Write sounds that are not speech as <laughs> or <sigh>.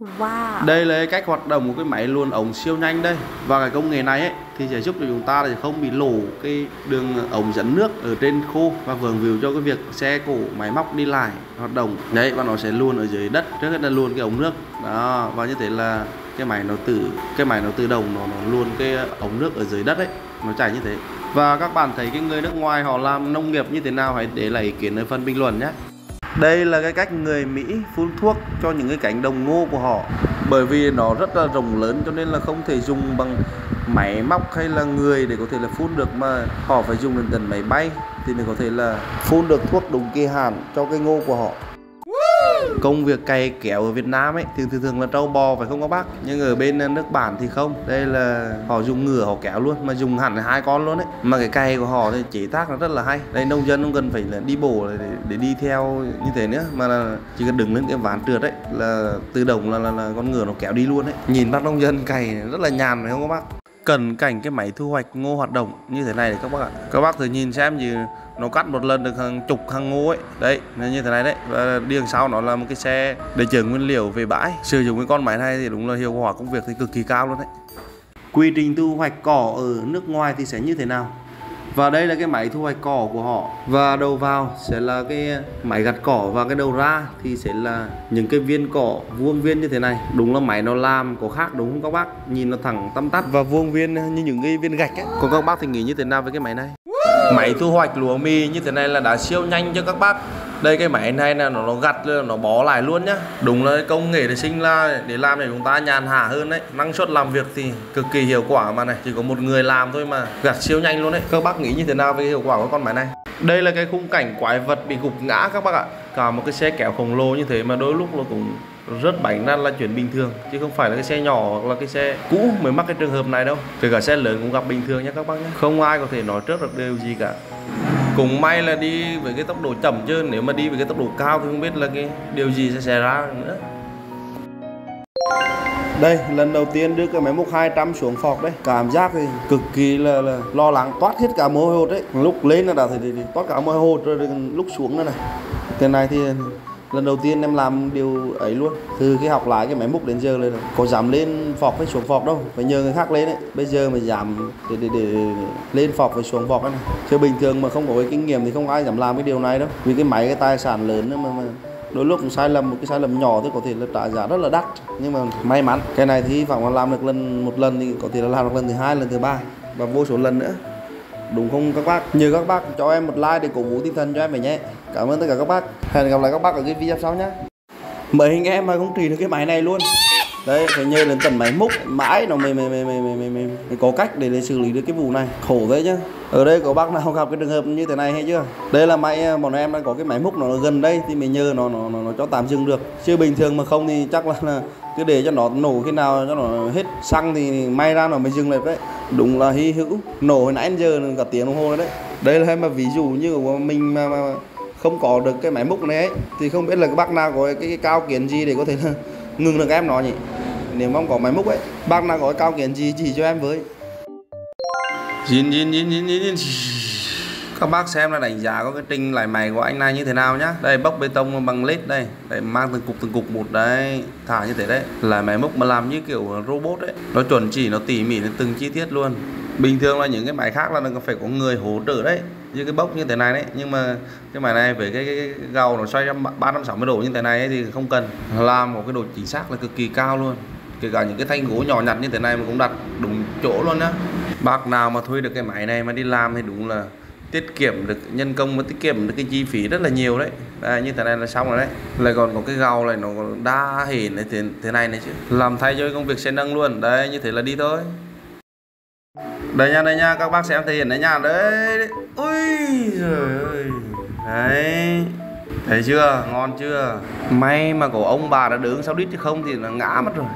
Wow. Đây là cách hoạt động của cái máy luồn ống siêu nhanh đây. Và cái công nghệ này ấy, thì sẽ giúp cho chúng ta là không bị lổ cái đường ống dẫn nước ở trên khô Và vườn view cho cái việc xe cổ máy móc đi lại hoạt động. Đấy và nó sẽ luồn ở dưới đất trước hết là luồn cái ống nước. Đó và như thế là cái máy nó tự cái máy nó tự động nó, nó luồn cái ống nước ở dưới đất ấy nó chảy như thế. Và các bạn thấy cái người nước ngoài họ làm nông nghiệp như thế nào? Hãy để lại ý kiến ở phần bình luận nhé đây là cái cách người Mỹ phun thuốc cho những cái cánh đồng ngô của họ. Bởi vì nó rất là rộng lớn cho nên là không thể dùng bằng máy móc hay là người để có thể là phun được, mà họ phải dùng đến tận máy bay thì mới có thể là phun được thuốc đúng kỳ hạn cho cái ngô của họ công việc cày kéo ở Việt Nam ấy thì thường thường là trâu bò phải không các bác? Nhưng ở bên ờ, nước bản thì không. Đây là họ dùng ngựa họ kéo luôn mà dùng hẳn hai con luôn đấy mà cái cày của họ thì chế tác nó rất là hay. Đây nông dân không cần phải là đi bộ để, để đi theo như thế nữa. Mà là chỉ cần đứng lên cái ván trượt đấy là tự động là, là, là con ngựa nó kéo đi luôn đấy nhìn bác nông dân cày rất là nhàn phải không các bác? Cần cảnh cái máy thu hoạch ngô hoạt động như thế này để các bác ạ. Các bác thử nhìn xem gì nó cắt một lần được hàng chục hàng ngô ấy. Đấy như thế này đấy. Và đi đằng sau nó là một cái xe để chở nguyên liệu về bãi. Sử dụng cái con máy này thì đúng là hiệu quả công việc thì cực kỳ cao luôn đấy. Quy trình thu hoạch cỏ ở nước ngoài thì sẽ như thế nào? Và đây là cái máy thu hoạch cỏ của họ. Và đầu vào sẽ là cái máy gặt cỏ và cái đầu ra thì sẽ là những cái viên cỏ vuông viên như thế này. Đúng là máy nó làm có khác đúng không các bác? Nhìn nó thẳng tăm tắt và vuông viên như những cái viên gạch ấy còn các bác thì nghĩ như thế nào với cái máy này? Máy thu hoạch lúa mì như thế này là đã siêu nhanh cho các bác đây cái máy này là nó, nó gặt nó bó lại luôn nhá. Đúng là công nghệ để sinh ra để làm để chúng ta nhàn hạ hơn đấy. Năng suất làm việc thì cực kỳ hiệu quả mà này. Chỉ có một người làm thôi mà gặt siêu nhanh luôn đấy. Các bác nghĩ như thế nào về hiệu quả của con máy này? Đây là cái khung cảnh quái vật bị gục ngã các bác ạ. Cả một cái xe kéo khổng lồ như thế mà đôi lúc nó cũng rớt bánh ra là chuyện bình thường. Chứ không phải là cái xe nhỏ hoặc là cái xe cũ mới mắc cái trường hợp này đâu. Kể cả xe lớn cũng gặp bình thường nhé các bác nhé không ai có thể nói trước được điều gì cả cũng may là đi với cái tốc độ chậm chứ nếu mà đi với cái tốc độ cao thì không biết là cái điều gì sẽ xảy ra nữa. Đây lần đầu tiên đưa cái máy múc 200 xuống phọc đấy. Cảm giác thì cực kỳ là, là lo lắng toát hết cả mồ hôi hột đấy. Lúc lên là đã thì, thì, thì toát cả mồ hôi hột rồi lúc xuống nữa này. Cái này thì lần đầu tiên em làm điều ấy luôn. Từ khi học lại cái máy múc đến giờ lên có dám lên phọc với xuống phọc đâu. Phải nhờ người khác lên đấy bây giờ mà giảm để, để, để, lên phọc và xuống phọc này. Chứ bình thường mà không có cái kinh nghiệm thì không ai dám làm cái điều này đâu. Vì cái máy cái tài sản lớn mà, mà đôi lúc sai lầm một cái sai lầm nhỏ thì có thể là trả giá rất là đắt. Nhưng mà may mắn cái này thì phải làm được lần một lần thì có thể là làm được lần thứ hai lần thứ ba. Và vô số lần nữa. Đúng không các bác? Nhờ các bác cho em một like để cổ vũ tinh thần cho em phải nhé cảm ơn tất cả các bác. Hẹn gặp lại các bác ở cái video sau nhé. Mấy anh em mà không trì được cái máy này luôn. Đấy phải nhờ đến tận máy múc mãi nó mới mới mới mới mới, mới, mới, mới có cách để, để xử lý được cái vụ này. Khổ đấy chứ. Ở đây có bác nào gặp cái trường hợp như thế này hay chưa? Đây là máy à, bọn em đang có cái máy múc nó gần đây thì mình nhờ nó nó nó, nó cho tạm dừng được. Chứ bình thường mà không thì chắc là, là cứ để cho nó nổ khi nào cho nó hết xăng thì may ra nó mới dừng lại đấy. Đúng là hy hữu. Nổ hồi nãy giờ cả tiếng đồng hồ rồi đấy. Đây là mà ví dụ như của mình mà, mà không có được cái máy múc này ấy thì không biết là các bác nào có cái, cái cao kiến gì để có thể là <laughs> ngừng được em nó nhỉ? Nếu mong có máy múc ấy bác nào có cái cao kiến gì chỉ cho em với? Nhìn nhìn nhìn nhìn nhìn các bác xem là đánh giá có cái trình lại máy của anh này như thế nào nhá. Đây bóc bê tông bằng lít đây. Đây mang từng cục từng cục một đấy. Thả như thế đấy. Là máy múc mà làm như kiểu robot đấy nó chuẩn chỉ nó tỉ mỉ đến từng chi tiết luôn bình thường là những cái máy khác là nó phải có người hỗ trợ đấy như cái bốc như thế này đấy. Nhưng mà cái máy này với cái, cái, cái gầu nó xoay 360 độ như thế này ấy, thì không cần. Làm một cái độ chính xác là cực kỳ cao luôn. Kể cả những cái thanh gỗ nhỏ nhặt như thế này mà cũng đặt đúng chỗ luôn nhá. Bác nào mà thuê được cái máy này mà đi làm thì đúng là tiết kiệm được nhân công và tiết kiệm được cái chi phí rất là nhiều đấy. Đây, như thế này là xong rồi đấy. Lại còn có cái gầu này nó đa hình này thế, thế này này chứ. Làm thay cho công việc xe nâng luôn. Đây như thế là đi thôi đây nha đây nha, các bác xem thể hiện đấy nha đấy ui trời ơi. Đấy, thấy chưa? Ngon chưa? May mà cổ ông bà đã đứng sau đít chứ không thì là ngã mất rồi.